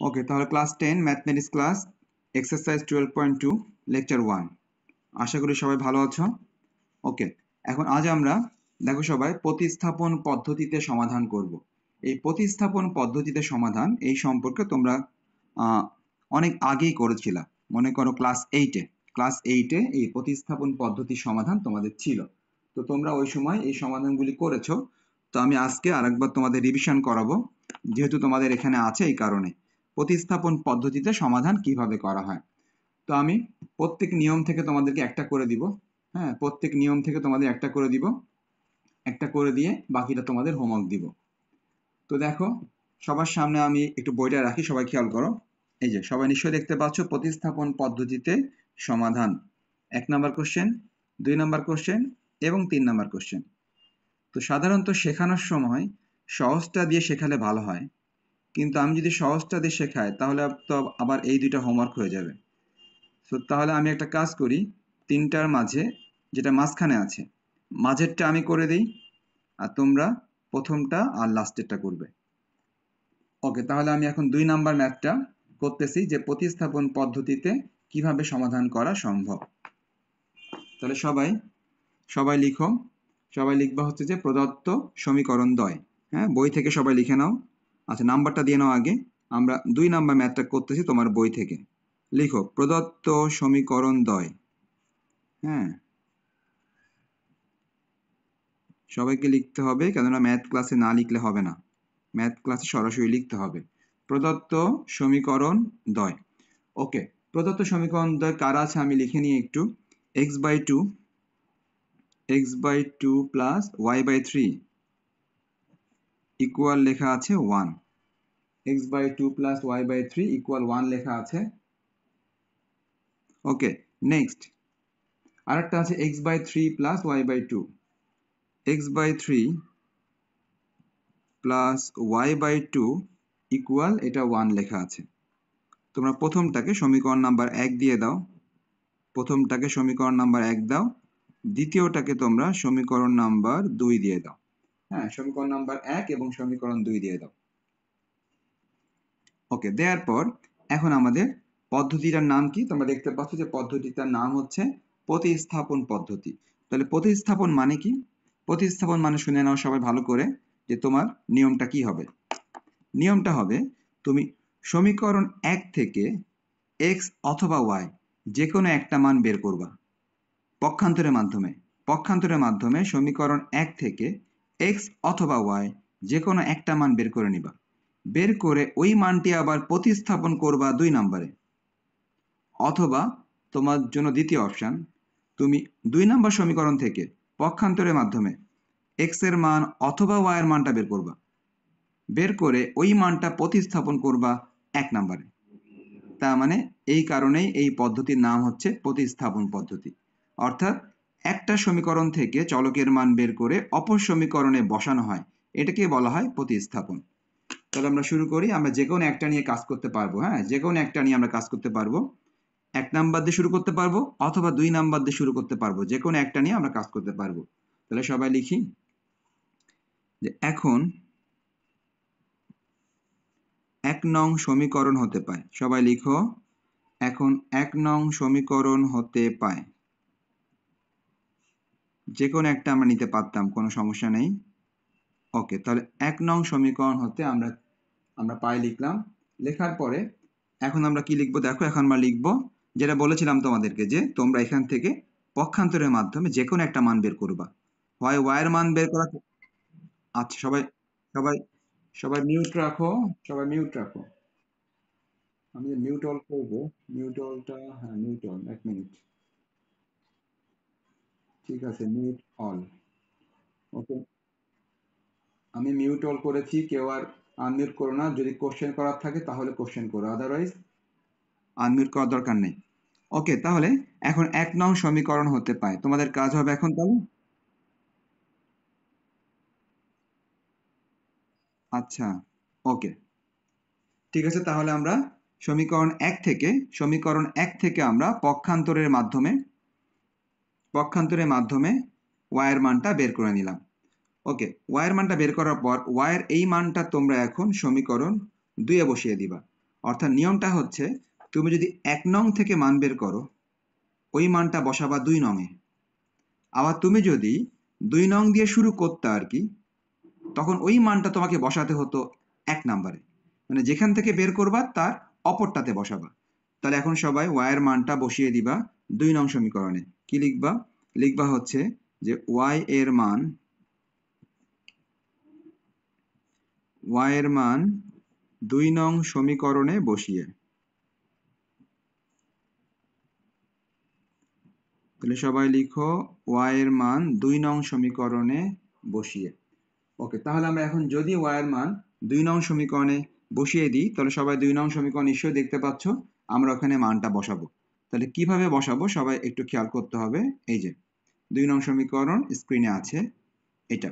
ওকে তাহলে class ten mathematics class exercise twelve point two lecture one আশা করি সবাই ভালো আছো। ওকে এখন আজ আমরা, দেখো সবাই, প্রতিস্থাপন পদ্ধতিতে সমাধান করব। এই প্রতিস্থাপন পদ্ধতিতে সমাধান এই সম্পর্কে তোমরা অনেক আগেই করেছিলা। মনে করো ক্লাস এইটে ক্লাস এইটে এই প্রতিস্থাপন পদ্ধতির সমাধান তোমাদের ছিল। তো তোমরা ওই সময় এই সমাধানগুলি করেছ। তো আমি আজকে আরেকবার তোমাদের রিভিশন করাবো। যেহেতু তোমাদের এখানে আছে এই কারণে। প্রতিস্থাপন পদ্ধতিতে সমাধান কীভাবে করা হয়? তো আমি প্রত্যেক নিয়ম থেকে তোমাদেরকে একটা করে দিব। হ্যাঁ প্রত্যেক নিয়ম থেকে তোমাদের একটা করে দিব। একটা করে দিয়ে বাকিটা তোমাদের হোমওয়ার্ক দিব। তো দেখো, সবার সামনে আমি একটু বইটা রাখি, সবাই খেয়াল করো। এই যে, সবাই নিশ্চয়ই দেখতে পাচ্ছ, প্রতিস্থাপন পদ্ধতিতে সমাধান। এক নাম্বার কোশ্চেন দুই নাম্বার কোশ্চেন এবং তিন নাম্বার কোশ্চেন তো সাধারণত শেখানোর সময় সহজটা দিয়ে শেখালে ভালো হয়। কিন্তু আমি যদি সহজটা দিয়ে শেখাই, তাহলে তো আবার এই দুইটা হোমওয়ার্ক হয়ে যাবে। সো তাহলে আমি একটা কাজ করি, তিনটার মাঝে যেটা মাঝখানে আছে, মাঝেরটা আমি করে দিই, আর তোমরা প্রথমটা আর লাস্টেরটা করবে। ওকে তাহলে আমি এখন দুই নাম্বার ম্যাথটা করতেছি যে প্রতিস্থাপন পদ্ধতিতে কীভাবে সমাধান করা সম্ভব। তাহলে সবাই সবাই লিখো। সবাই লিখবা হচ্ছে যে প্রদত্ত সমীকরণ দ্বয় হ্যাঁ বই থেকে সবাই লিখে নাও। আচ্ছা নাম্বারটা দিয়ে নাও আগে। আমরা দুই নাম্বার ম্যাথটা করতেছি তোমার বই থেকে। লিখো, প্রদত্ত সমীকরণ দ্বয় হ্যাঁ? সবাইকে লিখতে হবে, কেননা ম্যাথ ক্লাসে না লিখলে হবে না। ম্যাথ ক্লাসে সরাসরি লিখতে হবে। প্রদত্ত সমীকরণ দ্বয় ওকে, প্রদত্ত সমীকরণ দ্বয় কারা আছে আমি লিখে নিই একটু। X by two x by two plus y by three equal লেখা আছে one x by two plus y by three equal one লেখা আছে। ওকে নেক্সট আরেকটা আছে x by three plus y by two x by three plus y by two equal এটা one লেখা আছে। তোমরা প্রথমটাকে সমীকরণ নাম্বার এক দিয়ে দাও। প্রথমটাকে সমীকরণ নাম্বার এক দাও। দ্বিতীয়টাকে তোমরা সমীকরণ নাম্বার দুই দিয়ে দাও। হ্যাঁ সমীকরণ নাম্বার এক এবং সমীকরণ দুই দিয়ে দাও। ওকে দেওয়ার পর এখন আমাদের পদ্ধতিটার নাম কি? তোমরা দেখতে পাচ্ছ যে পদ্ধতিটার নাম হচ্ছে প্রতিস্থাপন পদ্ধতি। তাহলে প্রতিস্থাপন মানে কি? প্রতিস্থাপন মানে শুনে নাও সবাই ভালো করে যে তোমার নিয়মটা কি হবে। নিয়মটা হবে তুমি সমীকরণ এক থেকে এক্স অথবা ওয়াই যে কোনো একটা মান বের করবা। পক্ষান্তরের মাধ্যমে। পক্ষান্তরের মাধ্যমে সমীকরণ এক থেকে এক্স অথবা ওয়াই যে কোনো একটা মান বের করে নিবা। বের করে ওই মানটি আবার প্রতিস্থাপন করবা দুই নম্বরে। অথবা তোমার জন্য দ্বিতীয় অপশন তুমি দুই নম্বর সমীকরণ থেকে পক্ষান্তরের মাধ্যমে এক্সের মান অথবা ওয়াই এর মানটা বের করবা। বের করে ওই মানটা প্রতিস্থাপন করবা এক নম্বরে। তার মানে এই কারণেই এই পদ্ধতির নাম হচ্ছে প্রতিস্থাপন পদ্ধতি। অর্থাৎ একটা সমীকরণ থেকে চলকের মান বের করে অপর সমীকরণে বসানো হয়। এটাকে বলা হয় প্রতিস্থাপন। তাহলে আমরা শুরু করি, আমরা যে কোনো একটা নিয়ে কাজ করতে পারব হ্যাঁ? যে কোনো একটা নিয়ে আমরা কাজ করতে পারব। এক নাম্বার দিয়ে শুরু করতে পারব অথবা দুই নাম্বার দিয়ে শুরু করতে পারব, যে কোনো একটা নিয়ে আমরা কাজ করতে পারব। তাহলে সবাই লিখি যে এখন এক নং সমীকরণ হতে পায়। সবাই লিখো, এখন এক নং সমীকরণ হতে পায়। যে কোনো একটা আমরা নিতে পারতাম, কোনো সমস্যা নেই। ওকে, তাহলে এক নং সমীকরণ হতে আমরা আমরা পাই লিখলাম। লেখার পরে এখন আমরা কি লিখব? দেখো, এখন আমরা লিখব যেটা বলেছিলাম তোমাদেরকে যে তোমরা এখান থেকে পক্ষান্তরের মাধ্যমে যে কোনো একটা মান বের করবা। হয় ওয়াই এর মান বের করা আচ্ছা সবাই সবাই সবাই মিউট রাখো, সবাই মিউট রাখো। আমি মিউট অল করব। মিউট অলটা হ্যাঁ মিউট অল এক মিনিট ঠিক আছে মিউট অল ওকে আমি মিউট অল করেছি, কেউ আর আনমিউট করো না। যদি কোশ্চেন করার থাকে, তাহলে কোশ্চেন করো। আদারওয়াইজ আনমিউট করার দরকার নেই। ওকে তাহলে এখন এক নং সমীকরণ হতে পায় তোমাদের কাজ হবে এখন তাহলে? আচ্ছা ওকে ঠিক আছে, তাহলে আমরা সমীকরণ এক থেকে, সমীকরণ এক থেকে আমরা পক্ষান্তরের মাধ্যমে পক্ষান্তরের মাধ্যমে ওয়াই এর মানটা বের করে নিলাম। ওকে ওয়াই এর মানটা বের করার পর ওয়াই এই মানটা তোমরা এখন সমীকরণ দুইয়ে বসিয়ে দিবা। অর্থাৎ নিয়মটা হচ্ছে, তুমি যদি এক নং থেকে মান বের করো, ওই মানটা বসাবা দুই নংয়ে আবার তুমি যদি দুই নং দিয়ে শুরু করতে আর কি, তখন ওই মানটা তোমাকে বসাতে হতো এক নাম্বারে। মানে যেখান থেকে বের করবা, তার অপরটাতে বসাবা। তাহলে এখন সবাই ওয়াইয়ের মানটা বসিয়ে দিবা দুই নং সমীকরণে। কি লিখবা? লিখবা হচ্ছে যে ওয়াই এর মান ওয়াই এর মান দুই নং সমীকরণে বসিয়ে। তাহলে সবাই লিখো ওয়াই এর মান দুই নং সমীকরণে বসিয়ে। ওকে, তাহলে আমরা এখন যদি ওয়াই এর মান দুই নং সমীকরণে বসিয়ে দিই, তাহলে সবাই দুই নং সমীকরণ নিশ্চয়ই দেখতে পাচ্ছ, আমরা ওখানে মানটা বসাবো। তাহলে কীভাবে বসাবো? সবাই একটু খেয়াল করতে হবে। এই যে, দুই নং সমীকরণ স্ক্রিনে আছে এটা।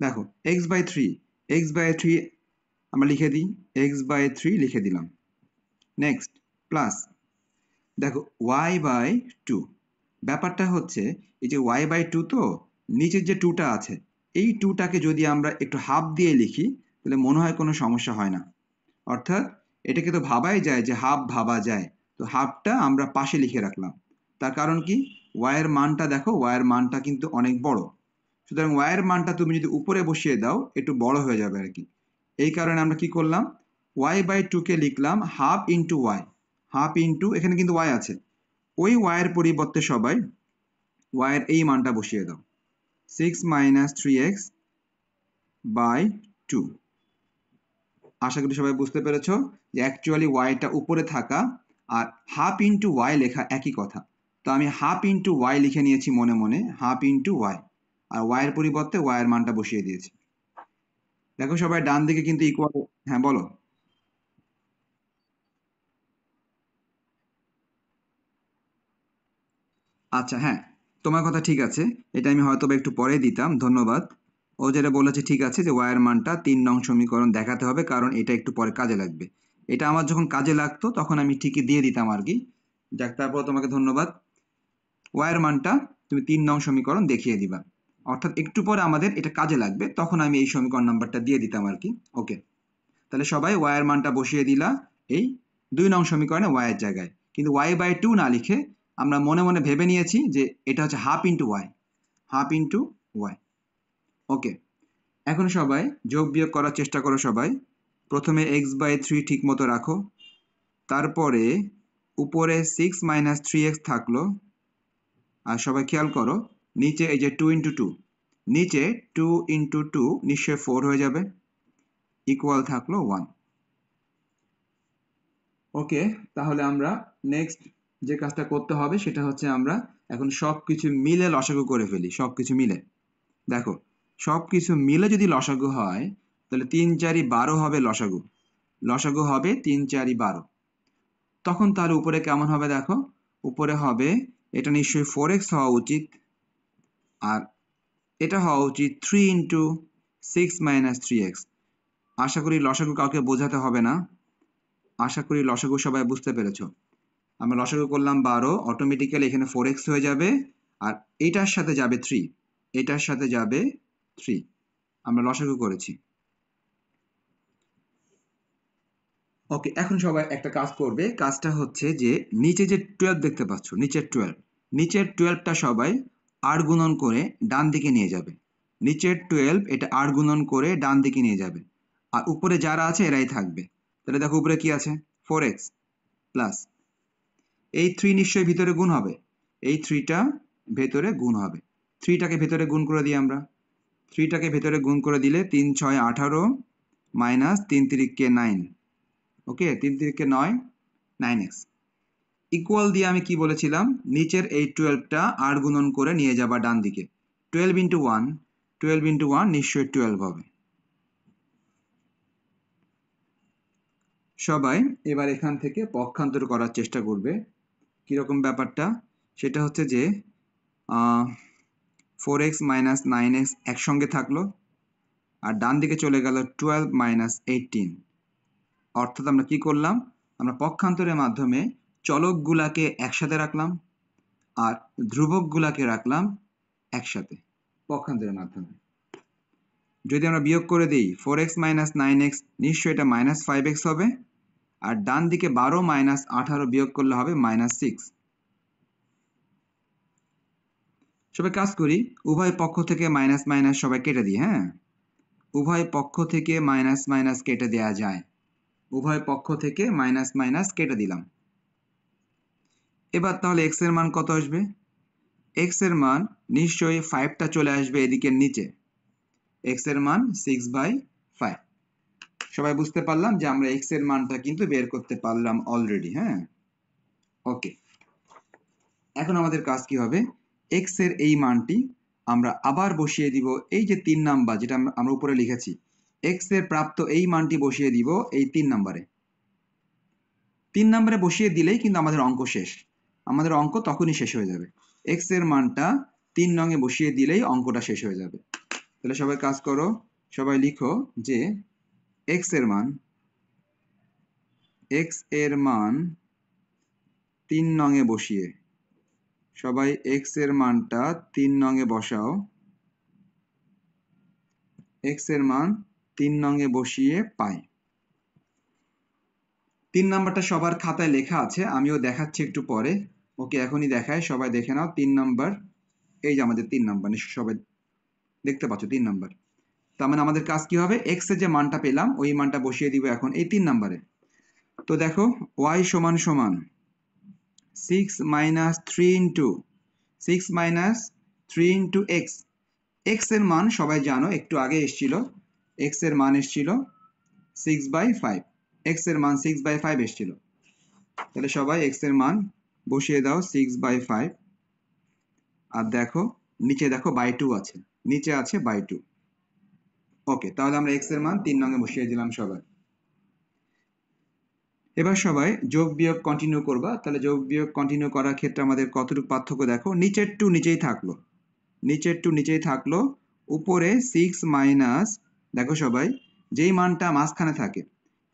দেখো x by three x by three আমরা লিখে দিই এক্স বাই থ্রি লিখে দিলাম। নেক্সট প্লাস দেখো ওয়াই বাই টু ব্যাপারটা হচ্ছে, এই যে ওয়াই বাই টু তো, নিচের যে টুটা আছে, এই টুটাকে যদি আমরা একটু হাফ দিয়ে লিখি, তাহলে মনে হয় কোনো সমস্যা হয় না। অর্থাৎ, এটাকে তো ভাবাই যায় যে হাফ ভাবা যায়। তো হাফটা আমরা পাশে লিখে রাখলাম। তার কারণ কি? ওয়াইয়ের মানটা দেখো ওয়াইয়ের মানটা কিন্তু অনেক বড়। সুতরাং ওয়াইয়ের মানটা তুমি যদি উপরে বসিয়ে দাও, একটু বড় হয়ে যাবে আর কি। এই কারণে আমরা কি করলাম? ওয়াই বাই টুকে লিখলাম half into y half into এখানে কিন্তু ওয়াই আছে। ওই ওয়াইয়ের পরিবর্তে সবাই ওয়াইয়ের এই মানটা বসিয়ে দাও। Six minus three x by two আশা করি সবাই বুঝতে পেরেছ যে অ্যাকচুয়ালি ওয়াইটা উপরে থাকা আর হাফ ইন্টু ওয়াই লেখা একই কথা। তো আমি হাফ ইন্টু ওয়াই লিখে নিয়েছি মনে মনে হাফ ইন্টু ওয়াই আর ওয়াইয়ের পরিবর্তে ওয়াইয়ের মানটা বসিয়ে দিয়েছি। দেখো সবাই ডান দিকে কিন্তু ইকুয়াল হ্যাঁ বলো। আচ্ছা হ্যাঁ তোমার কথা ঠিক আছে। এটা আমি হয়তো একটু পরে দিতাম, ধন্যবাদ। ও যেটা বলেছে ঠিক আছে যে ওয়ার মানটা তিন নং সমীকরণ দেখাতে হবে, কারণ এটা একটু পরে কাজে লাগবে। এটা আমার যখন কাজে লাগতো, তখন আমি ঠিকই দিয়ে দিতাম আর কি। যাক, তারপর তোমাকে ধন্যবাদ। ওয়ার মানটা তুমি তিন নং সমীকরণ দেখিয়ে দিবা। অর্থাৎ একটু পরে আমাদের এটা কাজে লাগবে, তখন আমি এই সমীকরণ নাম্বারটা দিয়ে দিতাম আর কি। ওকে। তাহলে সবাই ওয়ার মানটা বসিয়ে দিলা এই দুই নং সমীকরণে ওয়াইয়ের জায়গায়। কিন্তু ওয়াই বাই টু না লিখে আমরা মনে মনে ভেবে নিয়েছি যে এটা হচ্ছে half into y. Half into y. Okay. এখন সবাই যোগ বিয়োগ করার চেষ্টা করো সবাই। প্রথমে এক্স বাই থ্রি ঠিক মতো রাখো। তারপরে উপরে সিক্স মাইনাস থ্রি এক্স থাকল। আর সবাই খেয়াল করো, নিচে এই যে টু ইন্টু টু নিচে টু ইন্টু টু নিশ্চয় ফোর হয়ে যাবে। ইকুয়াল থাকল ওয়ান ওকে তাহলে আমরা নেক্সট যে কাজটা করতে হবে সেটা হচ্ছে আমরা এখন সব কিছু মিলে লসাগু করে ফেলি সব কিছু মিলে। দেখো সব কিছু মিলে যদি লসাগু হয় তাহলে তিন চারি বারো হবে লসাগু। লসাগু হবে তিন চারি বারো। তখন তার উপরে কেমন হবে দেখো? উপরে হবে, এটা নিশ্চয়ই ফোর এক্স হওয়া উচিত। আর এটা হওয়া উচিত three into six minus three x আশা করি লসাগু কাউকে বোঝাতে হবে না। আশা করি লসাগু সবাই বুঝতে পেরেছ। আমরা লসাগু করলাম বারো অটোমেটিক্যালি এখানে ফোর এক্স হয়ে যাবে। আর এইটার সাথে যাবে থ্রি এটার সাথে যাবে থ্রি আমরা লসাগু করেছি। ওকে এখন সবাই একটা কাজ করবে। কাজটা হচ্ছে যে নিচে যে টুয়েলভ দেখতে পাচ্ছ, নিচের টুয়েলভ নিচের টুয়েলভটা সবাই আট গুণন করে ডান দিকে নিয়ে যাবে। নিচের টুয়েলভ এটা আট গুণন করে ডান দিকে নিয়ে যাবে। আর উপরে যারা আছে এরাই থাকবে। তাহলে দেখো উপরে কি আছে? ফোর এক্স প্লাস এই থ্রি নিশ্চয়ই ভিতরে গুণ হবে। এই থ্রিটা ভেতরে গুণ হবে। থ্রিটাকে ভেতরে গুণ করে দিই আমরা। থ্রিটাকে ভেতরে গুণ করে দিলে তিন ছয় আঠারো মাইনাস তিন তিরিককে নাইন ওকে, তিন তিরিককে নয় নাইন এক্স ইকুয়াল দিয়ে আমি কি বলেছিলাম? নিচের এই টুয়েলভটা আট গুণন করে নিয়ে যাবা ডান দিকে twelve into one twelve into one নিশ্চয়ই টুয়েলভ হবে। সবাই এবার এখান থেকে পক্ষান্তর করার চেষ্টা করবে। কীরকম ব্যাপারটা? সেটা হচ্ছে যে four x minus nine x একসঙ্গে থাকল, আর ডান দিকে চলে গেল টুয়েলভ মাইনাস এইটিন অর্থাৎ আমরা কি করলাম? আমরা পক্ষান্তরের মাধ্যমে চলকগুলাকে একসাথে রাখলাম আর ধ্রুবকগুলাকে রাখলাম একসাথে পক্ষান্তরের মাধ্যমে। যদি আমরা বিয়োগ করে দিই four x minus nine x নিশ্চয়ই এটা মাইনাস ফাইভ এক্স হবে। আর ডান দিকে বারো মাইনাস আঠারো বিয়োগ করলে হবে মাইনাস সিক্স সবাই কাজ করি, উভয় পক্ষ থেকে মাইনাস মাইনাস সবাই কেটে দিই হ্যাঁ? উভয় পক্ষ থেকে মাইনাস মাইনাস কেটে দেয়া যায়। উভয় পক্ষ থেকে মাইনাস মাইনাস কেটে দিলাম। এবার তাহলে এক্সের মান কত আসবে? এক্সের মান নিশ্চয়ই ফাইভটা চলে আসবে এদিকের নিচে। এক্সের মান সিক্স বাই ফাইভ সবাই বুঝতে পারলাম যে আমরা এক্সের মানটা কিন্তু বের করতে পারলাম অলরেডি হ্যাঁ? ওকে এখন আমাদের কাজ কি হবে? এক্সের এই মানটি আমরা আবার বসিয়ে দিব। এই যে তিন নাম্বার যেটা আমরা উপরে লিখেছি এক্সের প্রাপ্ত এই মানটি বসিয়ে দিব এই তিন নাম্বারে। তিন নাম্বারে বসিয়ে দিলেই কিন্তু আমাদের অঙ্ক শেষ। আমাদের অঙ্ক তখনই শেষ হয়ে যাবে। এক্সের মানটা তিন নঙে বসিয়ে দিলেই অঙ্কটা শেষ হয়ে যাবে। তাহলে সবাই কাজ করো। সবাই লিখো যে এক্সের মান এক্সের মান তিন নঙে বসিয়ে, সবাই এক্সের মানটা তিন নঙে বসাও। এক্সের মান তিন নঙে বসিয়ে পাই। তিন নাম্বারটা সবার খাতায় লেখা আছে, আমিও দেখাচ্ছি একটু পরে। ওকে, এখনই দেখায়, সবাই দেখে নাও, তিন নাম্বার। এই যে আমাদের তিন নাম্বার সবাই দেখতে পাচ্ছ তিন নাম্বার। তার মানে আমাদের কাজ কি হবে? এক্সের যে মানটা পেলাম, ওই মানটা বসিয়ে দিব এখন এই তিন নাম্বারে। তো দেখো ওয়াই সমান সমান six minus three into six minus three into x এক্সের মান সবাই জানো, একটু আগে এসছিল এক্সের মান এসছিল সিক্স বাই ফাইভ এক্সের মান সিক্স বাই ফাইভ এসছিল। তাহলে সবাই এক্সের মান বসিয়ে দাও সিক্স বাই ফাইভ আর দেখো, নিচে দেখো বাই টু আছে। নিচে আছে বাই টু ওকে তাহলে আমরা এক্সের মান তিন নঙ্গে বসিয়ে দিলাম সবাই। এবার সবাই যোগ বিয়োগ কন্টিনিউ করবা। তাহলে যোগ বিয়োগ কন্টিনিউ করার ক্ষেত্রে আমাদের কতটুকু পার্থক্য দেখো? নিচের টু নিচেই থাকল। নিচের টু নিচেই থাকল। উপরে সিক্স মাইনাস দেখো সবাই, যেই মানটা মাঝখানে থাকে,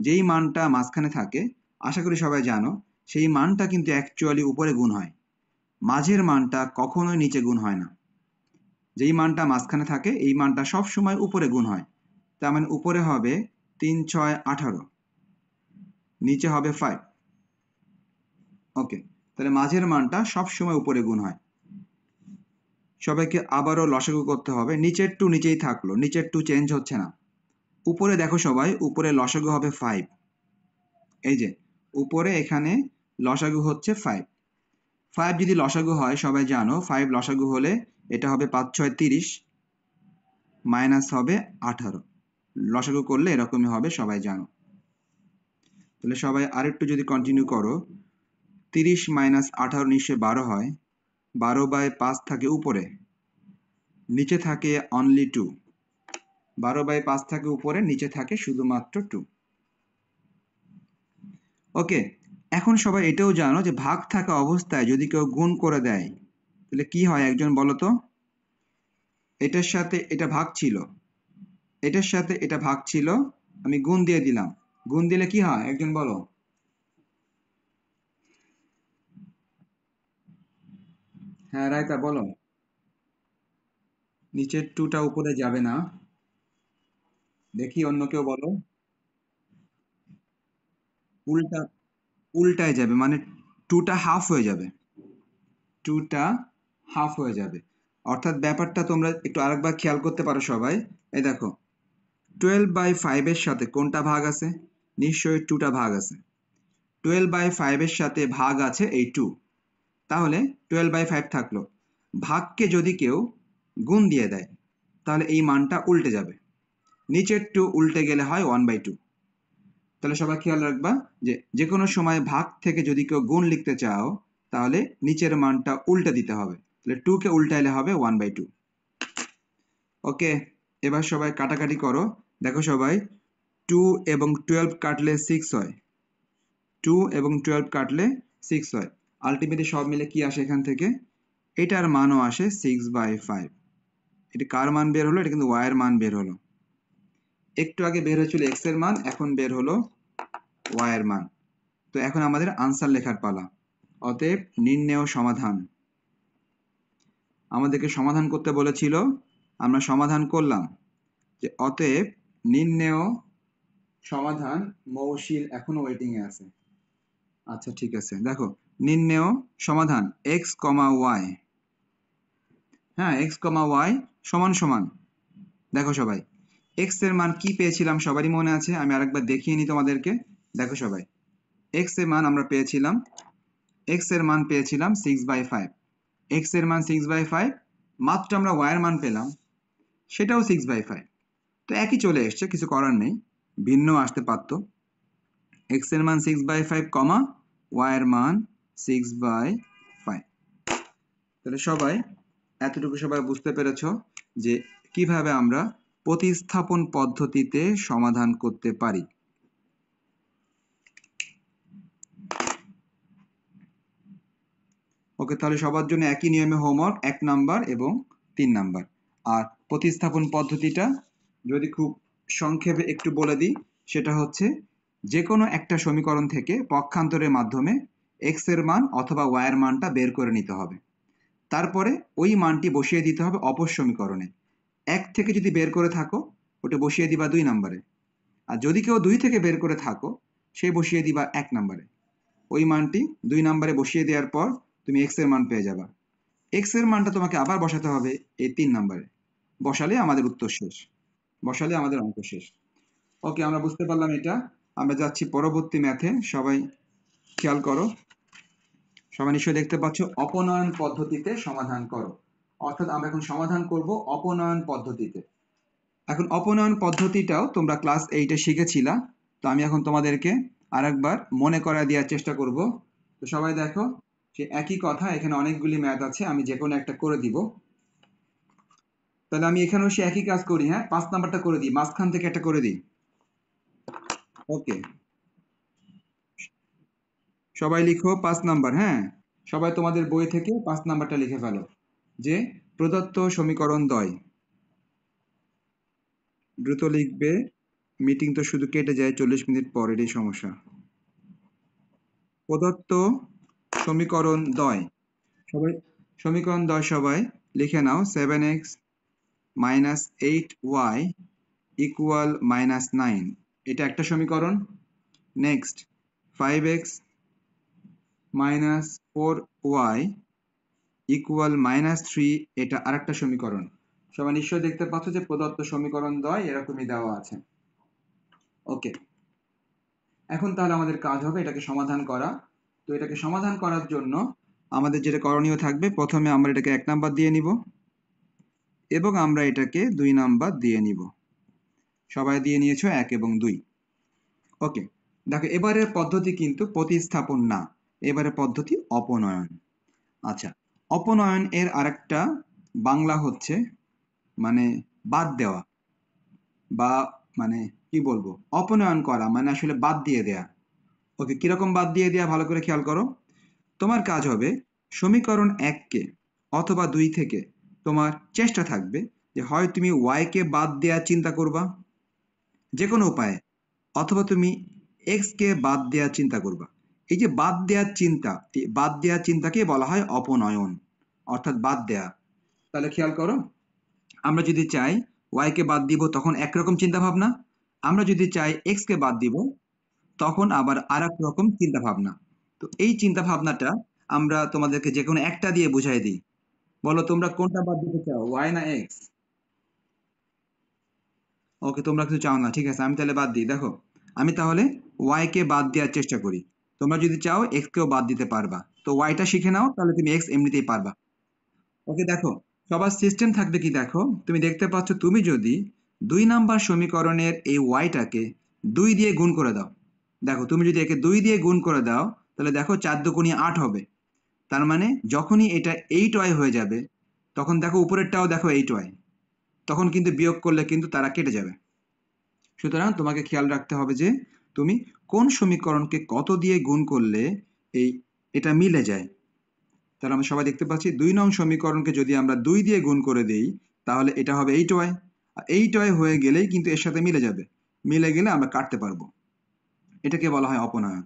যেই মানটা মাঝখানে থাকে, আশা করি সবাই জানো, সেই মানটা কিন্তু অ্যাকচুয়ালি উপরে গুণ হয়। মাঝের মানটা কখনোই নিচে গুণ হয় না। যেই মানটা মাঝখানে থাকে, এই মানটা সব সময় উপরে গুণ হয়। তার মানে উপরে হবে তিন, ছয়, আঠারো। নিচে হবে ফাইভ ওকে তাহলে মাঝের মানটা সব সময় উপরে গুণ হয়। সবাইকে আবারও লসাগু করতে হবে। নিচের টু নিচেই থাকল। নিচের টু চেঞ্জ হচ্ছে না। উপরে দেখো সবাই, উপরে লসাগু হবে ফাইভ এই যে, উপরে এখানে লসাগু হচ্ছে ফাইভ ফাইভ যদি লসাগু হয়, সবাই জানো ফাইভ লসাগু হলে এটা হবে পাঁচ, ছয়, তিরিশ মাইনাস হবে আঠারো। লসাগু করলে এরকমই হবে, সবাই জানো। তাহলে সবাই আরেকটু যদি কন্টিনিউ করো, তিরিশ মাইনাস আঠারো নিশ্চয় বারো হয়। বারো বাই পাঁচ থাকে উপরে, নিচে থাকে অনলি টু বারো বাই পাঁচ থাকে উপরে, নিচে থাকে শুধুমাত্র টু ওকে এখন সবাই এটাও জানো যে ভাগ থাকা অবস্থায় যদি কেউ গুণ করে দেয়, তাহলে কি হয় একজন বলো তো? এটার সাথে এটা ভাগ ছিল, এটার সাথে এটা ভাগ ছিল, আমি গুণ দিয়ে দিলাম। গুণ দিলে কি হয়? একজন বলো। হ্যাঁ রায়তা, বলো। নিচের টুটা উপরে যাবে না। দেখি অন্য কেউ বলো। উল্টা, উল্টায় যাবে মানে টুটা হাফ হয়ে যাবে। টুটা হাফ হয়ে যাবে। অর্থাৎ ব্যাপারটা তোমরা একটু আরেকবার খেয়াল করতে পারো সবাই। এই দেখো টুয়েলভ বাই ফাইভের সাথে কোনটা ভাগ আছে? নিশ্চয়ই টুটা ভাগ আছে। টুয়েলভ বাই ফাইভের সাথে ভাগ আছে এই টু তাহলে টুয়েলভ বাই ফাইভ থাকল। ভাগকে যদি কেউ গুণ দিয়ে দেয়, তাহলে এই মানটা উল্টে যাবে। নিচের টু উল্টে গেলে হয় ওয়ান বাই টু তাহলে সবাই খেয়াল রাখবা যে যে কোনো সময় ভাগ থেকে যদি কেউ গুণ লিখতে চাও, তাহলে নিচের মানটা উল্টে দিতে হবে। তাহলে টুকে উল্টাইলে হবে ওয়ান বাই টু ওকে, এবার সবাই কাটাকাটি করো। দেখো সবাই টু এবং টুয়েলভ কাটলে সিক্স হয়। টু এবং টুয়েলভ কাটলে সিক্স হয়। আলটিমেটলি সব মিলে কি আসে এখান থেকে? এটার মানও আসে সিক্স বাই ফাইভ এটি কার মান বের হলো? এটা কিন্তু ওয়াইয়ের মান বের হলো। একটু আগে বের হয়েছিল এক্সের মান, এখন বের হলো ওয়াইয়ের মান। তো এখন আমাদের আনসার লেখার পালা। অতএব নির্ণেয় সমাধান। আমাদেরকে সমাধান করতে বলেছিল, আমরা সমাধান করলাম যে অতএব নির্ণেয় সমাধান মৌশিল এখনও ওয়েটিং এ আছে। আচ্ছা ঠিক আছে। দেখো নির্ণেয় সমাধান এক্স কমা ওয়াই হ্যাঁ এক্স কমা ওয়াই সমান সমান। দেখো সবাই এক্সের মান কি পেয়েছিলাম সবারই মনে আছে? আমি আরেকবার দেখিয়ে নিই তোমাদেরকে। দেখো সবাই এক্সের মান আমরা পেয়েছিলাম এক্সের মান পেয়েছিলাম সিক্স বাই ফাইভ এক্সের মান সিক্স বাই ফাইভ মাত্র আমরা ওয়াই এর মান পেলাম, সেটাও সিক্স বাই ফাইভ তো একই চলে এসছে, কিছু করার নেই, ভিন্ন আসতে পারত। এক্সের মান six by five comma y এর মান সিক্স বাই তাহলে সবাই, এতটুকু সবাই বুঝতে পেরেছ যে কীভাবে আমরা প্রতিস্থাপন পদ্ধতিতে সমাধান করতে পারি। ওকে, তাহলে সবার জন্য একই নিয়মে হোমওয়ার্ক এক নাম্বার এবং তিন নাম্বার। আর প্রতিস্থাপন পদ্ধতিটা যদি খুব সংক্ষেপে একটু বলে দিই, সেটা হচ্ছে যে কোনো একটা সমীকরণ থেকে পক্ষান্তরের মাধ্যমে এক্সের মান অথবা ওয়াই এর মানটা বের করে নিতে হবে। তারপরে ওই মানটি বসিয়ে দিতে হবে অপর সমীকরণে। এক থেকে যদি বের করে থাকো, ওটা বসিয়ে দিবা দুই নাম্বারে। আর যদি কেউ দুই থেকে বের করে থাকো, সে বসিয়ে দিবা এক নাম্বারে। ওই মানটি দুই নাম্বারে বসিয়ে দেওয়ার পর তুমি এক্সের মান পেয়ে যাবা। এক্সের মানটা তোমাকে আবার বসাতে হবে এই তিন নাম্বারে। বসালে আমাদের উত্তর শেষ। বসালে আমাদের অঙ্ক শেষ। ওকে, আমরা বুঝতে পারলাম এটা। আমরা যাচ্ছি পরবর্তী ম্যাথে সবাই খেয়াল করো। সবাই নিশ্চয়ই দেখতে পাচ্ছ, অপনয়ন পদ্ধতিতে সমাধান করো। অর্থাৎ আমরা এখন সমাধান করব অপনয়ন পদ্ধতিতে। এখন অপনয়ন পদ্ধতিটাও তোমরা ক্লাস এইটে শিখেছিলা, তো আমি এখন তোমাদেরকে আরেকবার মনে করা দেওয়ার চেষ্টা করব। তো সবাই দেখো সে একই কথা, এখানে অনেকগুলি ম্যাথ আছে, আমি যে কোনো একটা করে দিব। তাহলে আমি এখানেও সে একই কাজ করি হ্যাঁ? পাঁচ নাম্বারটা করে দিই, মাঝখান থেকে একটা করে দিই। ওকে সবাই লিখো পাঁচ নাম্বার হ্যাঁ? সবাই তোমাদের বই থেকে পাঁচ নাম্বারটা লিখে ফেলো। যে প্রদত্ত সমীকরণ দয়। দ্রুত লিখবে, মিটিং তো শুধু কেটে যায়, চল্লিশ মিনিট পর এটাই সমস্যা। প্রদত্ত সমীকরণ দয়। সবাই, সমীকরণ দয় সবাই লিখে নাও seven x minus eight y equal minus nine এটা একটা সমীকরণ। Next five x minus four y equal minus three, এটা আরেকটা সমীকরণ। সবাই নিশ্চয়ই দেখতে পাচ্ছ যে প্রদত্ত সমীকরণ দয় এরকমই দেওয়া আছে। ওকে। এখন তাহলে আমাদের কাজ হবে এটাকে সমাধান করা। তো এটাকে সমাধান করার জন্য আমাদের যেটা করণীয় থাকবে, প্রথমে আমরা এটাকে এক নাম্বার দিয়ে নিব এবং আমরা এটাকে দুই নাম্বার দিয়ে নিব। সবাই দিয়ে নিয়েছো এক এবং দুই। ওকে। দেখো, এবারের পদ্ধতি কিন্তু প্রতিস্থাপন না। এবারে পদ্ধতি অপনয়ন। আচ্ছা অপনয়ন এর আরেকটা বাংলা হচ্ছে মানে বাদ দেওয়া বা মানে কি বলব? অপনয়ন করা মানে আসলে বাদ দিয়ে দেয়া। ওকে, কীরকম বাদ দিয়ে দেয়া ভালো করে খেয়াল করো। তোমার কাজ হবে সমীকরণ এককে অথবা দুই থেকে তোমার চেষ্টা থাকবে যে হয় তুমি ওয়াইকে বাদ দেওয়ার চিন্তা করবা যে কোনো উপায়ে, অথবা তুমি এক্স কে বাদ দেওয়ার চিন্তা করবা। এই যে বাদ দেওয়ার চিন্তা, বাদ দেওয়ার চিন্তাকে বলা হয় অপনয়ন, অর্থাৎ বাদ দেয়া। তাহলে খেয়াল করো, আমরা যদি চাই ওয়াই কে বাদ দিব, তখন একরকম চিন্তা ভাবনা আমরা যদি চাই এক্স কে বাদ দিব, তখন আবার আর এক রকম চিন্তা ভাবনা তো এই চিন্তা ভাবনাটা আমরা তোমাদেরকে যে কোনো একটা দিয়ে বুঝাই দিই। বলো তোমরা কোনটা বাদ দিতে চাও ওয়াই না এক্স ওকে তোমরা কিছু চাও না, ঠিক আছে, আমি তাহলে বাদ দিই। দেখো, আমি তাহলে ওয়াই কে বাদ দেওয়ার চেষ্টা করি। তোমরা যদি চাও এক্স কেও বাদ দিতে পারবা। তো ওয়াইটা শিখে নাও, তাহলে তুমি এক্স এমনিতেই পারবা। ওকে দেখো, সবার সিস্টেম থাকবে কি দেখো? তুমি দেখতে পাচ্ছ, তুমি যদি দুই নাম্বার সমীকরণের এই ওয়াইটাকে দুই দিয়ে গুণ করে দাও। দেখো, তুমি যদি একে দুই দিয়ে গুণ করে দাও, তাহলে দেখো চার দুগুণি আট হবে। তার মানে যখনই এটা এইট ওয়াই হয়ে যাবে, তখন দেখো উপরেরটাও দেখো এইট ওয়াই তখন কিন্তু বিয়োগ করলে কিন্তু তারা কেটে যাবে। সুতরাং তোমাকে খেয়াল রাখতে হবে যে, তুমি কোন সমীকরণকে কত দিয়ে গুণ করলে এই এটা মিলে যায়? তাহলে আমরা সবাই দেখতে পাচ্ছি দুই নং সমীকরণকে যদি আমরা দুই দিয়ে গুণ করে দেই, তাহলে এটা হবে এইট ওয়াই এইট ওয়াই হয়ে গেলেই কিন্তু এর সাথে মিলে যাবে। মিলে গেলে আমরা কাটতে পারব। এটাকে বলা হয় অপনয়ন।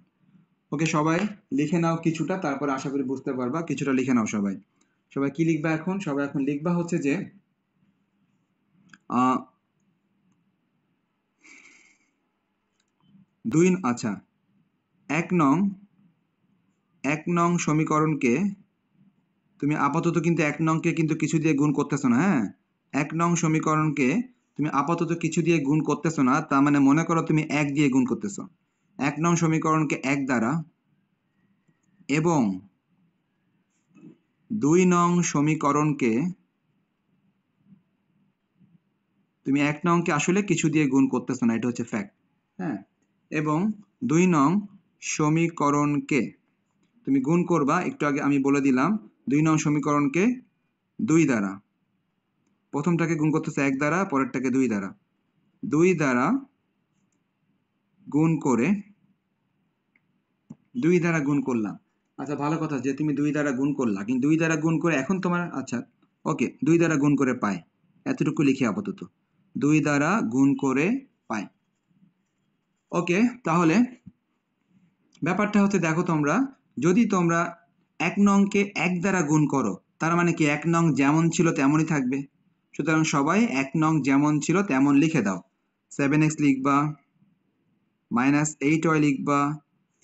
ওকে, সবাই লিখে নাও কিছুটা, তারপরে আশা করি বুঝতে পারবা। কিছুটা লিখে নাও সবাই। সবাই কি লিখবা এখন? সবাই এখন লিখবা হচ্ছে যে দুই আচ্ছা। এক নং এক নং সমীকরণকে তুমি আপাতত কিন্তু এক নংকে কিন্তু কিছু দিয়ে গুণ করতেছো না হ্যাঁ? এক নং সমীকরণকে তুমি আপাতত কিছু দিয়ে গুণ করতেছো না, তার মানে মনে করো তুমি এক দিয়ে গুণ করতেছো। এক নং সমীকরণকে এক দ্বারা এবং দুই নং সমীকরণকে তুমি এক নংকে আসলে কিছু দিয়ে গুণ করতেছো না, এটা হচ্ছে ফ্যাক্ট হ্যাঁ? এবং দুই নং সমীকরণকে। তুমি গুণ করবা, একটু আগে আমি বলে দিলাম, দুই নং সমীকরণকে দুই দ্বারা। প্রথমটাকে গুণ করতেছে এক দ্বারা, পরেরটাকে দুই দ্বারা। দুই দ্বারা গুণ করে, দুই দ্বারা গুণ করলাম। আচ্ছা ভালো কথা যে তুমি দুই দ্বারা গুণ করলা, কিন্তু দুই দ্বারা গুণ করে এখন তোমার আচ্ছা ওকে, দুই দ্বারা গুণ করে পাই এতটুকু লিখি আপাতত। দুই দ্বারা গুণ করে ওকে, তাহলে ব্যাপারটা হচ্ছে দেখো তোমরা, যদি তোমরা এক নংকে এক দ্বারা গুণ করো, তার মানে কি এক নং যেমন ছিল তেমনই থাকবে। সুতরাং সবাই এক নং যেমন ছিল তেমন লিখে দাও। সেভেন এক্স লিখবা মাইনাস এইট ওয়াই লিখবা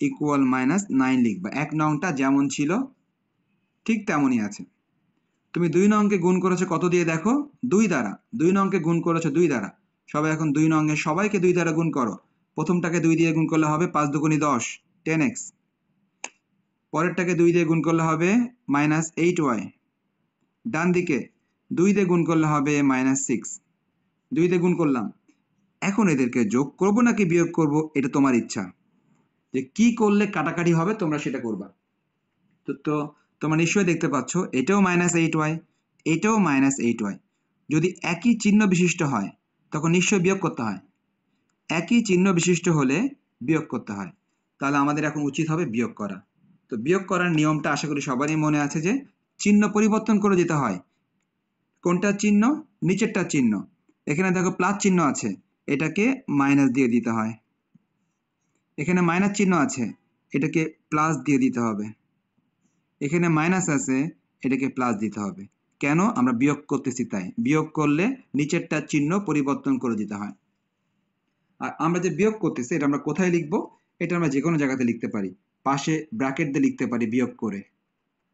ইকুয়াল মাইনাস নাইন লিখবা। এক নংটা যেমন ছিল, ঠিক তেমনই আছে। তুমি দুই নংকে গুণ করেছ কত দিয়ে দেখো? দুই দ্বারা। দুই নংকে গুণ করেছ দুই দ্বারা। সবাই এখন দুই নংয়ে সবাইকে দুই দ্বারা গুণ করো। প্রথমটাকে দুই দিয়ে গুণ করলে হবে পাঁচ দুগুণি দশ টেন এক্স পরেরটাকে দুই দিয়ে গুণ করলে হবে মাইনাস এইট ওয়াই ডান দিকে দুই দিয়ে গুণ করলে হবে মাইনাস সিক্স দুই দিয়ে গুণ করলাম। এখন এদেরকে যোগ করব নাকি বিয়োগ করব, এটা তোমার ইচ্ছা। যে কি করলে কাটাকাটি হবে, তোমরা সেটা করবা। তো তো তোমরা নিশ্চয়ই দেখতে পাচ্ছ, এটাও মাইনাস এইট ওয়াই এটাও মাইনাস এইট ওয়াই যদি একই চিহ্ন বিশিষ্ট হয়, তখন নিশ্চয়ই বিয়োগ করতে হয়। একই চিহ্ন বিশিষ্ট হলে বিয়োগ করতে হয়। তাহলে আমাদের এখন উচিত হবে বিয়োগ করা। তো বিয়োগ করার নিয়মটা আশা করি সবারই মনে আছে যে, চিহ্ন পরিবর্তন করে যেতে হয়। কোনটা চিহ্ন? নিচেরটা চিহ্ন। এখানে দেখো প্লাস চিহ্ন আছে। এটাকে মাইনাস দিয়ে দিতে হয়। এখানে মাইনাস চিহ্ন আছে। এটাকে প্লাস দিয়ে দিতে হবে। এখানে মাইনাস আছে। এটাকে প্লাস দিতে হবে। কেন? আমরা বিয়োগ করতেছি তাই। বিয়োগ করলে নিচেরটা চিহ্ন পরিবর্তন করে দিতে হয়। আর আমরা যে বিয়োগ করতেছি, এটা আমরা কোথায় লিখব? এটা আমরা যে কোনো জায়গাতে লিখতে পারি। পাশে ব্র্যাকেট দিয়ে লিখতে পারি বিয়োগ করে।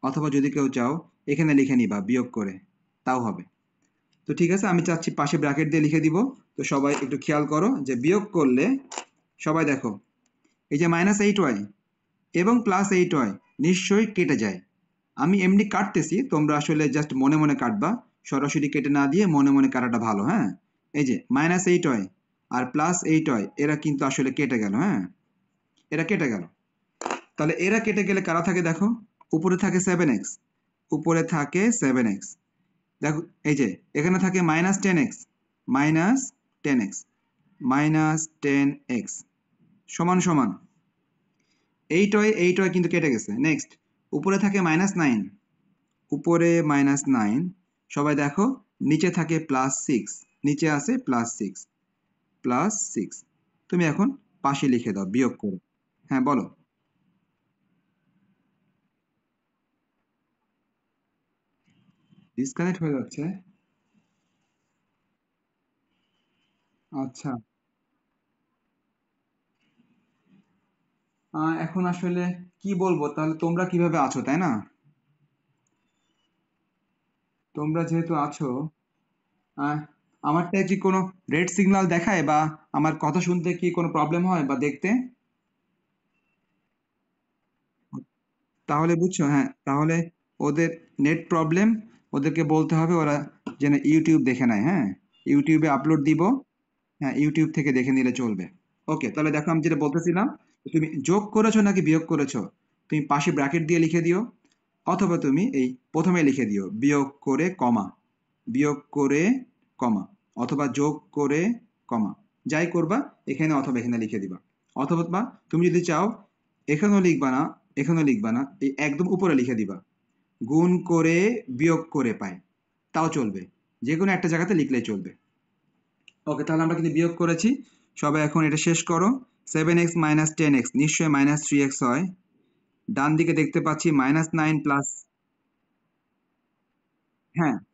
অথবা যদি কেউ চাও, এখানে লিখে নিবা, বিয়োগ করে। তাও হবে। তো ঠিক আছে, আমি চাচ্ছি পাশে ব্র্যাকেট দিয়ে লিখে দিব। তো সবাই একটু খেয়াল করো যে বিয়োগ করলে, সবাই দেখো, এই যে মাইনাস এইট ওয়াই এবং প্লাস এইট ওয়াই নিশ্চয়ই কেটে যায়। আমি এমনি কাটতেছি, তোমরা আসলে জাস্ট মনে মনে কাটবা। সরাসরি কেটে না দিয়ে মনে মনে কাটাটা ভালো হ্যাঁ? এই যে মাইনাস এইট ওয়াই আর প্লাস এইট ওয়াই এরা কিন্তু আসলে কেটে গেল হ্যাঁ? এরা কেটে গেল। তাহলে এরা কেটে গেলে কারা থাকে দেখো? উপরে থাকে সেভেন এক্স উপরে থাকে সেভেন এক্স দেখো, এই যে, এখানে থাকে minus ten x minus ten x minus ten x সমান সমান। এইট ওয়াই এইট ওয়াই কিন্তু কেটে গেছে নেক্সট উপরে থাকে মাইনাস নাইন উপরে মাইনাস নাইন সবাই দেখো, নিচে থাকে প্লাস সিক্স নিচে আছে প্লাস সিক্স প্লাস সিক্স তুমি এখন পাশে লিখে দাও, বিয়োগ করো। হ্যাঁ বলো। ডিসকানেক্ট হয়ে যাচ্ছে। আচ্ছা। এখন আসলে কি বলব? তাহলে তোমরা কীভাবে আছো, তাই না? তোমরা যেহেতু আছো আমারটা কি কোনো রেড সিগন্যাল দেখায় বা আমার কথা শুনতে কি কোনো প্রবলেম হয় বা দেখতে? তাহলে বুঝছ হ্যাঁ তাহলে ওদের নেট প্রবলেম ওদেরকে বলতে হবে ওরা যেন ইউটিউব দেখে নেয় হ্যাঁ? ইউটিউবে আপলোড দিব হ্যাঁ ইউটিউব থেকে দেখে নিলে চলবে। ওকে তাহলে দেখো আমি যেটা বলতেছিলাম, তুমি যোগ করেছ নাকি বিয়োগ করেছ? তুমি পাশে ব্র্যাকেট দিয়ে লিখে দিও, অথবা তুমি এই প্রথমে লিখে দিও, বিয়োগ করে কমা, বিয়োগ করে কমা। অথবা যোগ করে কমা। যাই করবা, এখানে অথবা এখানে লিখে দিবা। অথবা তুমি যদি চাও, এখানেও লিখবা না, এখানেও লিখবা না, এই একদম উপরে লিখে দিবা। গুণ করে, বিয়োগ করে পায়। তাও চলবে। যে কোনো একটা জায়গাতে লিখলেই চলবে। ওকে, তাহলে আমরা কিন্তু বিয়োগ করেছি। সবাই এখন এটা শেষ করো। Seven x minus ten x নিশ্চয়ই মাইনাস থ্রি এক্স হয়। ডান দিকে দেখতে পাচ্ছি মাইনাস নাইন প্লাস হ্যাঁ।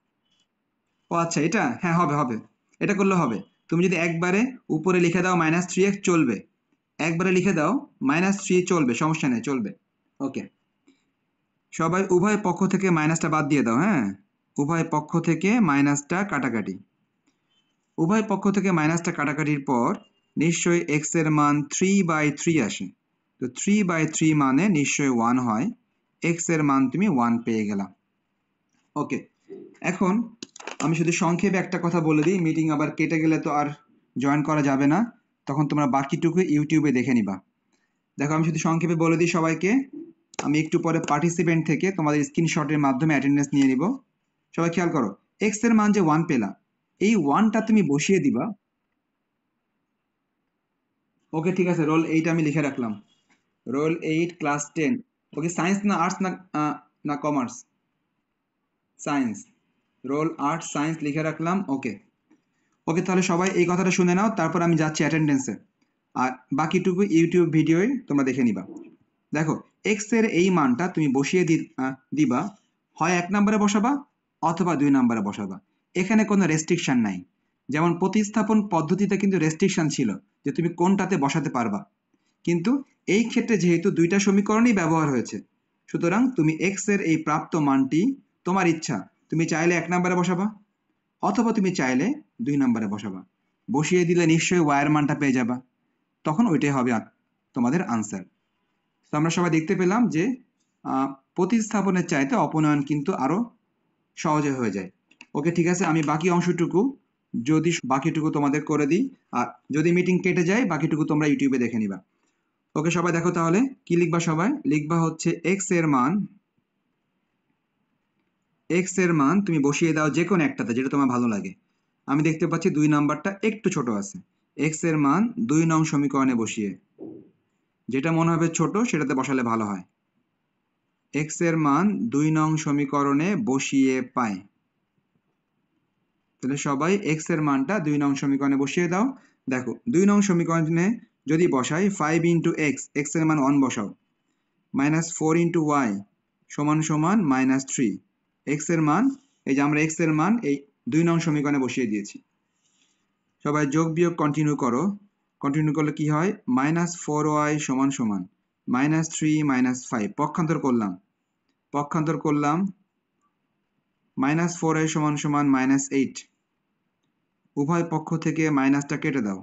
ও আচ্ছা এটা? হ্যাঁ হবে হবে। এটা করলে হবে। তুমি যদি একবারে উপরে লিখে দাও মাইনাস থ্রি এক্স চলবে। একবারে লিখে দাও মাইনাস থ্রি চলবে, সমস্যা নেই, চলবে। ওকে সবাই উভয় পক্ষ থেকে মাইনাসটা বাদ দিয়ে দাও হ্যাঁ? উভয় পক্ষ থেকে মাইনাসটা কাটাকাটি। উভয় পক্ষ থেকে মাইনাসটা কাটাকাটির পর নিশ্চয়ই এক্সের মান থ্রি বাই থ্রি আসে। তো থ্রি বাই থ্রি মানে নিশ্চয়ই ওয়ান হয়। এক্সের মান তুমি ওয়ান পেয়ে গেলাম ওকে এখন আমি শুধু সংক্ষেপে একটা কথা বলে দিই মিটিং আবার কেটে গেলে তো আর জয়েন করা যাবে না। তখন তোমরা বাকিটুকু ইউটিউবে দেখে নিবা। দেখো, আমি শুধু সংক্ষেপে বলে দিই সবাইকে, আমি একটু পরে পার্টিসিপেন্ট থেকে তোমাদের স্ক্রিনশটের মাধ্যমে অ্যাটেন্ডেন্স নিয়ে নিব। সবাই খেয়াল করো এক্সের মান যে ওয়ান পেলা এই ওয়ানটা তুমি বসিয়ে দিবা। ওকে ঠিক আছে রোল এইট আমি লিখে রাখলাম। Roll eight class ten okay science না আর্টস না না commerce science roll arts science লিখে রাখলাম ওকে ওকে তাহলে সবাই এই কথাটা শুনে নাও, তারপর আমি যাচ্ছি অ্যাটেন্ডেন্সে আর বাকিটুকু ইউটিউব ভিডিওয় তোমরা দেখে নিবা। দেখো এক্সের এই মানটা তুমি বসিয়ে দিবা, হয় এক নম্বরে বসাবা, অথবা দুই নম্বরে বসাবা। এখানে কোনো রেস্ট্রিকশন নাই। যেমন প্রতিস্থাপন পদ্ধতিতে কিন্তু রেস্ট্রিকশন ছিল, যে তুমি কোনটাতে বসাতে পারবা। কিন্তু এই ক্ষেত্রে যেহেতু দুইটা সমীকরণই ব্যবহার হয়েছে, সুতরাং তুমি এক্সের এই প্রাপ্ত মানটি তোমার ইচ্ছা, তুমি চাইলে এক নম্বরে বসাবা, অথবা তুমি চাইলে দুই নম্বরে বসাবা। বসিয়ে দিলে নিশ্চয়ই ওয়ার মানটা পেয়ে যাবা। তখন ওইটাই হবে তোমাদের আনসার তো আমরা সবাই দেখতে পেলাম যে প্রতিস্থাপনের চাইতে অপনয়ন কিন্তু আরও সহজে হয়ে যায়। ওকে, ঠিক আছে, আমি বাকি অংশটুকু যদি বাকিটুকু তোমাদের করে দিই, আর যদি মিটিং কেটে যায়, বাকিটুকু তোমরা ইউটিউবে দেখে নিবা। ওকে, সবাই দেখো তাহলে, কি লিখবা সবাই? লিখবা হচ্ছে এক্সের মান এক্সের মান তুমি বসিয়ে দাও যে কোনো একটাতে, যেটা তোমার ভালো লাগে। আমি দেখতে পাচ্ছি দুই নাম্বারটা একটু ছোট আছে। এক্সের মান দুই নং সমীকরণে বসিয়ে। যেটা মনে হবে ছোট, সেটাতে বসালে ভালো হয়। এক্সের মান দুই নং সমীকরণে বসিয়ে পায় তাহলে সবাই এক্সের মানটা দুই নং সমীকরণে বসিয়ে দাও। দেখো, দুই নং সমীকরণে যদি বসাই ফাইভ ইন্টু এক্স এক্সের মান ওয়ান বসাও। মাইনাস ফোর ইন্টু ওয়াই সমান সমান মাইনাস থ্রি এক্সের মান, এই যে আমরা এক্সের মান, এই দুই নং সমীকরণে বসিয়ে দিয়েছি। সবাই যোগ বিয়োগ কন্টিনিউ করো। কন্টিনিউ করলে কি হয়? মাইনাস ফোর ওয়াই সমান সমান। মাইনাস থ্রি মাইনাস ফাইভ পক্ষান্তর করলাম। পক্ষান্তর করলাম। মাইনাস ফোর আই সমান সমান মাইনাস এইট উভয় পক্ষ থেকে মাইনাসটা কেটে দাও।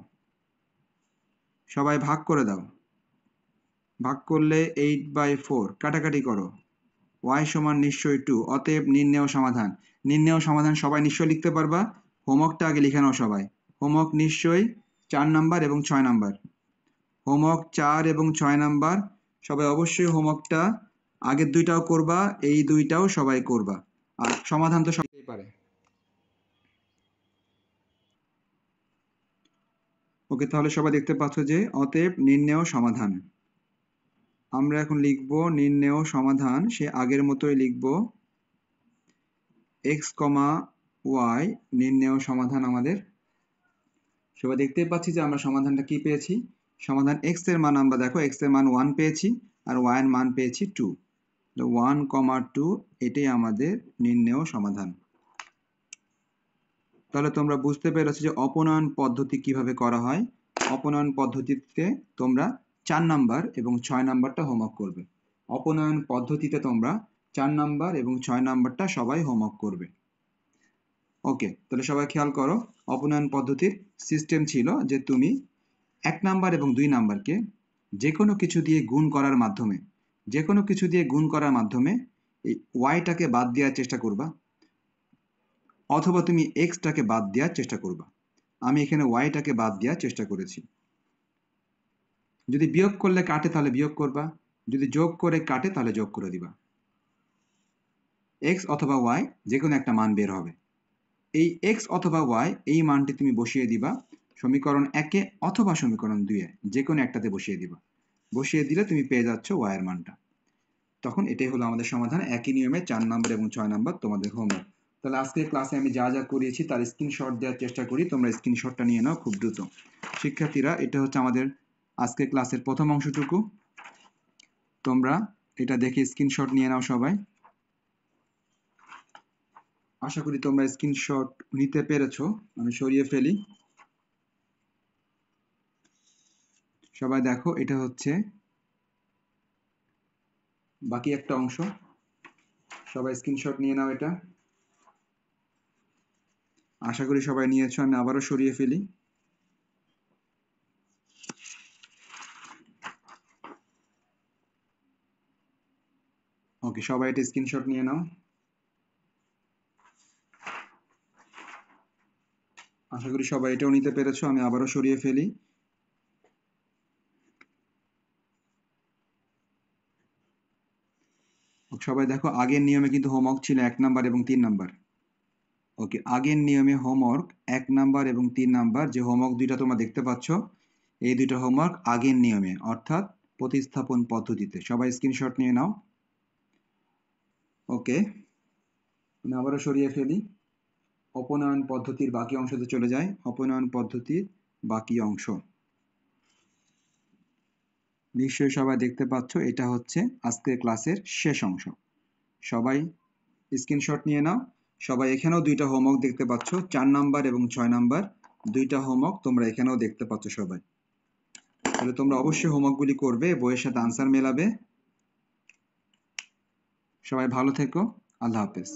সবাই ভাগ করে দাও। ভাগ করলে এইট বাই ফোর কাটাকাটি করো। ওয়াই সমান নিশ্চয়ই টু অতএব নির্ণেয় সমাধান। নির্ণেয় সমাধান সবাই নিশ্চয় লিখতে পারবা? হোমওয়ার্কটা আগে লিখে নাও সবাই। হোমওয়ার্ক নিশ্চয়ই চার নাম্বার এবং ছয় নাম্বার। হোমওয়ার্ক চার এবং ছয় নাম্বার সবাই অবশ্যই হোমওয়ার্কটা আগের দুইটাও করবা এই দুইটাও সবাই করবা। আর সমাধান তো সবাই পারে। ওকে তাহলে সবাই দেখতে পাচ্ছ যে অতএব নির্ণেয় সমাধান। আমরা এখন লিখব নির্ণেয় সমাধান, সে আগের মতোই লিখব। এক্স কমা ওয়াই নির্ণেয় সমাধান আমাদের। সবাই দেখতেই পাচ্ছি যে আমরা সমাধানটা কি পেয়েছি? সমাধান এক্সের মান আমরা দেখো এক্সের মান ওয়ান পেয়েছি আর ওয়াই এর মান পেয়েছি টু ওয়ান কমা টু এটাই আমাদের নির্ণেয় সমাধান। তাহলে তোমরা বুঝতে পেরেছ যে অপনয়ন পদ্ধতি কীভাবে করা হয়? অপনয়ন পদ্ধতিতে তোমরা চার নাম্বার এবং ছয় নাম্বারটা হোমওয়ার্ক করবে। অপনয়ন পদ্ধতিতে তোমরা চার নাম্বার এবং ছয় নাম্বারটা সবাই হোমওয়ার্ক করবে। ওকে তাহলে সবাই খেয়াল করো, অপনয়ন পদ্ধতির সিস্টেম ছিল যে তুমি এক নাম্বার এবং দুই নাম্বারকে যে কোনো কিছু দিয়ে গুণ করার মাধ্যমে যে কোনো কিছু দিয়ে গুণ করার মাধ্যমে এই ওয়াইটাকে বাদ দেওয়ার চেষ্টা করবা, অথবা তুমি এক্সটাকে বাদ দেওয়ার চেষ্টা করবা। আমি এখানে ওয়াইটাকে বাদ দেওয়ার চেষ্টা করেছি। যদি বিয়োগ করলে কাটে তাহলে বিয়োগ করবা। যদি যোগ করে কাটে তাহলে যোগ করে দিবা। এক্স অথবা ওয়াই যে কোনো একটা মান বের হবে। এই এক্স অথবা ওয়াই এই মানটি তুমি বসিয়ে দিবা সমীকরণ একে অথবা সমীকরণ দুয়ে যে কোনো একটাতে বসিয়ে দিবা। বসিয়ে দিলে তুমি পেয়ে যাচ্ছ ওয়াইয়ের মানটা। তখন এটাই হলো আমাদের সমাধান। একই নিয়মে চার নম্বর এবং ছয় নম্বর তোমাদের হোমওয়ার্ক তাহলে আজকে ক্লাসে আমি যা যা করিয়েছি তার স্ক্রিনশট দেওয়ার চেষ্টা করি। তোমরা স্ক্রিনশটটা নিয়ে নাও খুব দ্রুত। শিক্ষার্থীরা, এটা হচ্ছে আমাদের আজকে ক্লাসের প্রথম অংশটুকু। তোমরা এটা দেখে স্ক্রিনশট নিয়ে নাও সবাই। আশা করি তোমরা স্ক্রিনশট নিতে পেরেছ। আমি সরিয়ে ফেলি। সবাই দেখো, এটা হচ্ছে বাকি একটা অংশ। সবাই স্ক্রিনশট নিয়ে নাও এটা। আশা করি সবাই নিয়েছো, আমি আবারও সরিয়ে ফেলি। ওকে, সবাই এটা স্ক্রিনশট নিয়ে নাও। আশা করি সবাই এটাও নিতে পেরেছ, আমি আবারও সরিয়ে ফেলি। সবাই দেখো, আগের নিয়মে কিন্তু হোমওয়ার্ক ছিল এক নাম্বার এবং তিন নাম্বার। ওকে, আগের নিয়মে হোমওয়ার্ক এক নাম্বার এবং তিন নাম্বার, যে হোমওয়ার্ক দুইটা তোমরা দেখতে পাচ্ছ, এই দুইটা হোমওয়ার্ক আগের নিয়মে, অর্থাৎ প্রতিস্থাপন পদ্ধতিতে। সবাই স্ক্রিনশট নিয়ে নাও। ওকে, আমি আবারও সরিয়ে ফেলি। অপনয়ন পদ্ধতির বাকি অংশতে চলে যায় অপনয়ন পদ্ধতির বাকি অংশ। নিশ্চয়ই সবাই দেখতে পাচ্ছ, এটা হচ্ছে আজকের ক্লাসের শেষ অংশ। সবাই স্ক্রিনশট নিয়ে নাও। সবাই এখানেও দুইটা হোমওয়ার্ক দেখতে পাচ্ছ, চার নাম্বার এবং ছয় নাম্বার। দুইটা হোমওয়ার্ক তোমরা এখানেও দেখতে পাচ্ছ সবাই। তাহলে তোমরা অবশ্যই হোমওয়ার্কগুলি করবে, বইয়ের সাথে আনসার মেলাবে। সবাই ভালো থেকো। আল্লাহ হাফেজ।